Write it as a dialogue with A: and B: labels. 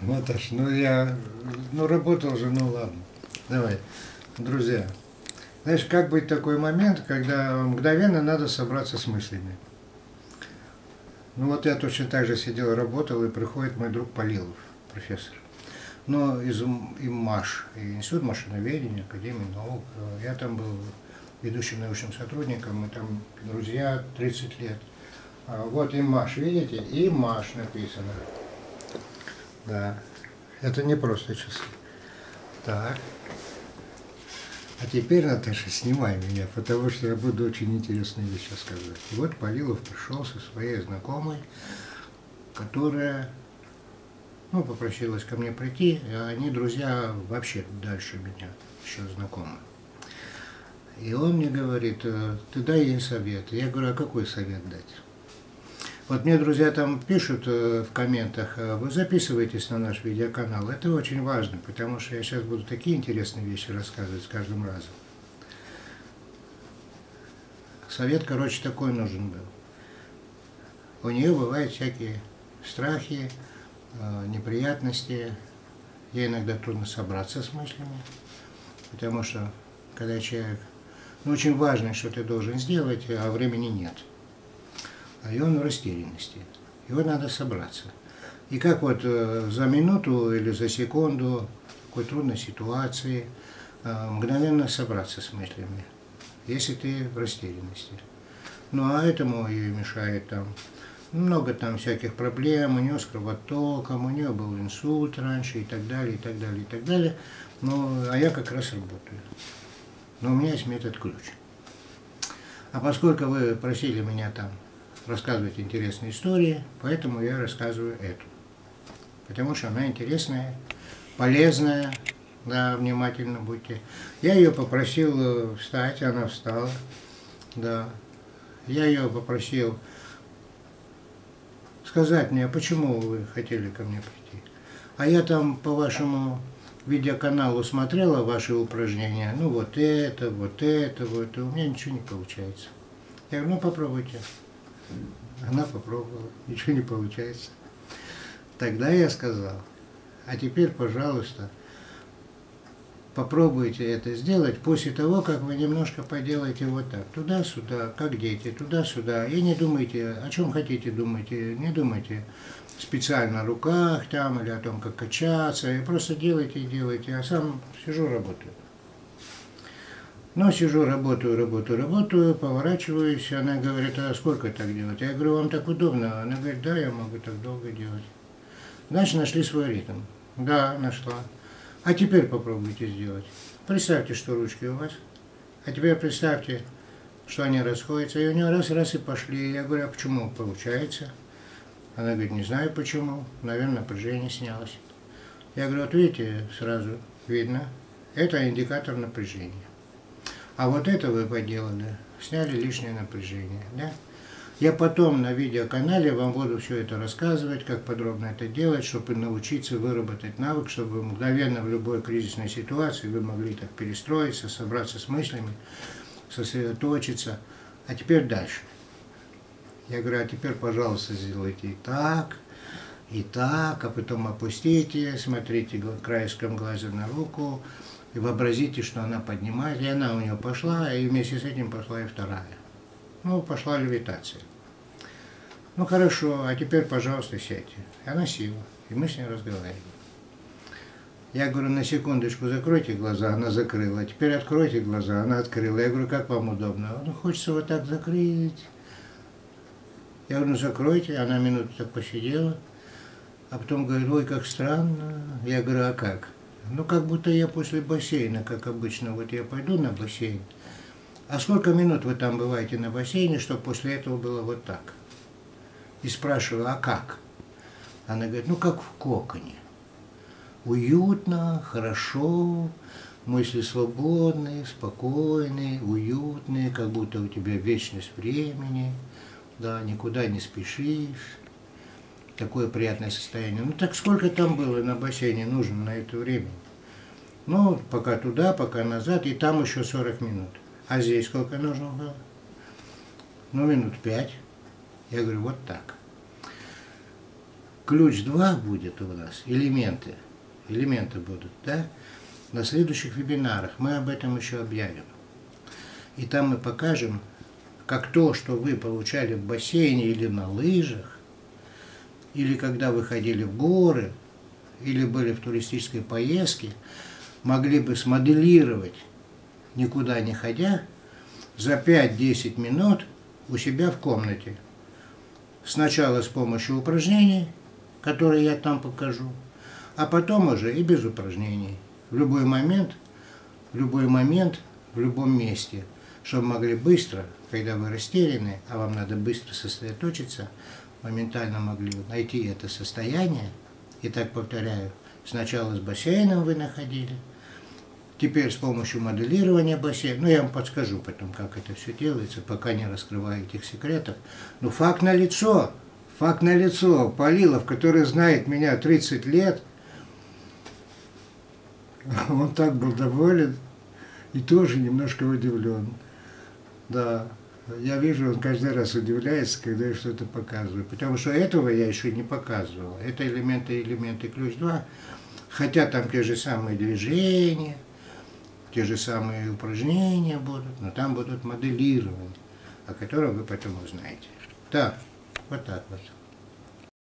A: Наташ, ну я, ну работал же, ну ладно. Давай, друзья. Знаешь, как быть такой момент, когда мгновенно надо собраться с мыслями? Ну вот я точно так же сидел, работал, и приходит мой друг Полилов, профессор. Но из ИМАШ, Институт машиноведения, Академии наук. Я там был ведущим научным сотрудником, мы там друзья 30 лет. А вот ИМАШ, видите? ИМАШ написано. Да, это не просто часы. Так. А теперь, Наташа, снимай меня, потому что я буду очень интересные вещи сказать. И вот Полилов пришел со своей знакомой, которая, ну, попросилась ко мне прийти, они друзья вообще дальше меня еще знакомы. И он мне говорит, «Э, ты дай ей совет. Я говорю, а какой совет дать? Вот мне друзья там пишут э, в комментах, «А вы записывайтесь на наш видеоканал. Это очень важно, потому что я сейчас буду такие интересные вещи рассказывать с каждым разом. Совет, короче, такой нужен был. У нее бывают всякие страхи, э, неприятности. Ей иногда трудно собраться с мыслями, потому что когда человек... Ну, очень важно, что ты должен сделать, а времени нет а и он в растерянности. Его надо собраться. И как вот э, за минуту или за секунду в такой трудной ситуации э, мгновенно собраться с мыслями, если ты в растерянности. Ну а этому и мешает там много там всяких проблем, у нее с кровотоком, у нее был инсульт раньше и так далее, и так далее, и так далее. Ну, а я как раз работаю. Но у меня есть метод ключ. А поскольку вы просили меня там рассказывать интересные истории, поэтому я рассказываю эту. Потому что она интересная, полезная, да, внимательно будьте. Я ее попросил э, встать, она встала, да. Я ее попросил сказать мне, почему вы хотели ко мне прийти. А я там по вашему видеоканалу смотрела ваши упражнения, ну вот это, вот это, вот, и у меня ничего не получается. Я говорю, ну попробуйте. Она попробовала, ничего не получается. Тогда я сказал, а теперь, пожалуйста, попробуйте это сделать после того, как вы немножко поделаете вот так, туда-сюда, как дети, туда-сюда. И не думайте, о чем хотите думайте, не думайте специально о руках там или о том, как качаться, и просто делайте и делайте, а сам сижу, работаю. Ну, сижу, работаю, работаю, работаю, поворачиваюсь. Она говорит, а сколько так делать? Я говорю, вам так удобно? Она говорит, да, я могу так долго делать. Значит, нашли свой ритм. Да, нашла. А теперь попробуйте сделать. Представьте, что ручки у вас. А теперь представьте, что они расходятся. И у нее раз-раз и пошли. Я говорю, а почему получается? Она говорит, не знаю почему. Наверное, напряжение снялось. Я говорю, вот видите, сразу видно. Это индикатор напряжения. А вот это вы поделали, сняли лишнее напряжение. Да? Я потом на видеоканале вам буду все это рассказывать, как подробно это делать, чтобы научиться выработать навык, чтобы мгновенно в любой кризисной ситуации вы могли так перестроиться, собраться с мыслями, сосредоточиться. А теперь дальше. Я говорю, а теперь, пожалуйста, сделайте и так, и так, а потом опустите, смотрите краешком глаза на руку, и вообразите, что она поднимает, и она у нее пошла, и вместе с этим пошла и вторая. Ну, пошла левитация. Ну, хорошо, а теперь, пожалуйста, сядьте. И она села, и мы с ней разговариваем. Я говорю, на секундочку закройте глаза, она закрыла. Теперь откройте глаза, она открыла. Я говорю, как вам удобно? Ну, хочется вот так закрыть. Я говорю, ну закройте. Она минуту так посидела. А потом говорит, ой, как странно. Я говорю, а как? Ну, как будто я после бассейна, как обычно. Вот я пойду на бассейн. А сколько минут вы там бываете на бассейне, чтобы после этого было вот так? И спрашиваю, а как? Она говорит, ну, как в коконе. Уютно, хорошо, мысли свободные, спокойные, уютные, как будто у тебя вечность времени, да, никуда не спешишь такое приятное состояние. Ну так сколько там было на бассейне нужно на это время? Ну, пока туда, пока назад, и там еще 40 минут. А здесь сколько нужно было? Ну, минут пять. Я говорю, вот так. ключ 2 будет у нас, элементы, элементы будут, да? На следующих вебинарах мы об этом еще объявим. И там мы покажем, как то, что вы получали в бассейне или на лыжах, или когда вы ходили в горы, или были в туристической поездке, могли бы смоделировать, никуда не ходя, за 5-10 минут у себя в комнате. Сначала с помощью упражнений, которые я там покажу, а потом уже и без упражнений. В любой момент, в любой момент, в любом месте, чтобы могли быстро, когда вы растеряны, а вам надо быстро сосредоточиться, моментально могли найти это состояние. И так повторяю, сначала с бассейном вы находили, Теперь с помощью моделирования бассейна, ну я вам подскажу потом, как это все делается, пока не раскрываю этих секретов. Но факт на лицо, факт на лицо. Полилов, который знает меня 30 лет, он так был доволен и тоже немножко удивлен. Да, я вижу, он каждый раз удивляется, когда я что-то показываю. Потому что этого я еще не показывал. Это элементы, элементы ключ 2. Хотя там те же самые движения, те же самые упражнения будут, но там будут моделирования, о котором вы потом узнаете. Так, вот так вот.